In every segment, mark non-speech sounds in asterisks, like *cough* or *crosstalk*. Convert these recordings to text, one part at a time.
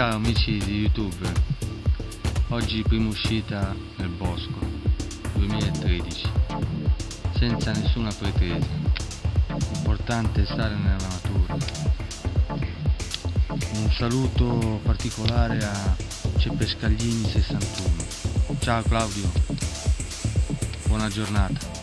Ciao amici di YouTube, oggi prima uscita nel bosco 2013, senza nessuna pretesa, l'importante è stare nella natura. Un saluto particolare a Cepescaglini 61. Ciao Claudio, buona giornata.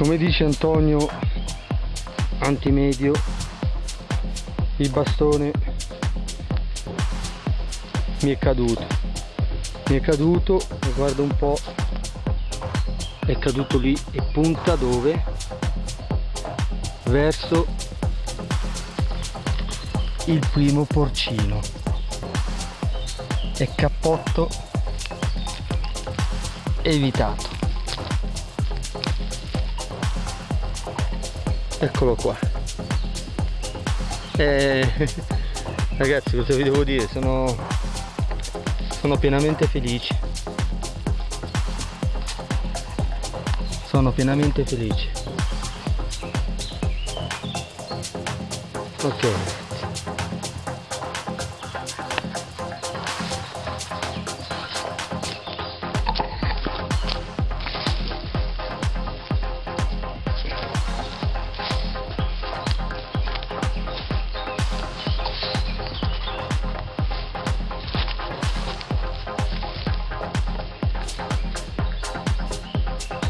Come dice Antonio antimedio il bastone mi è caduto. Mi è caduto guarda un po' è caduto lì e punta dove? Verso il primo porcino. E cappotto evitato eccolo qua. Eh, *laughs* ragazzi cosa vi devo dire? Sono sono pienamente felice. Sono pienamente felice. Ok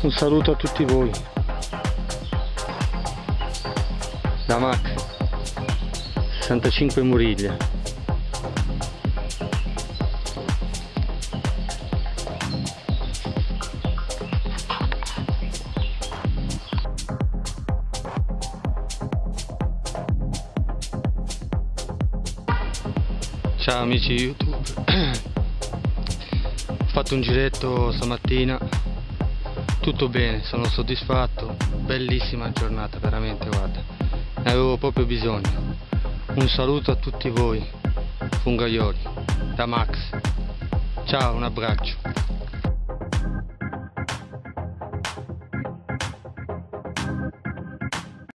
un saluto a tutti voi. Da Mac. 65 Muriglia. Ciao amici youtube. *clears throat* Ho fatto un giretto stamattina tutto bene, sono soddisfatto, bellissima giornata veramente, guarda, ne avevo proprio bisogno. Un saluto a tutti voi, fungaioli, da Max. Ciao, un abbraccio.